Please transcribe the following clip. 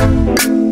Thank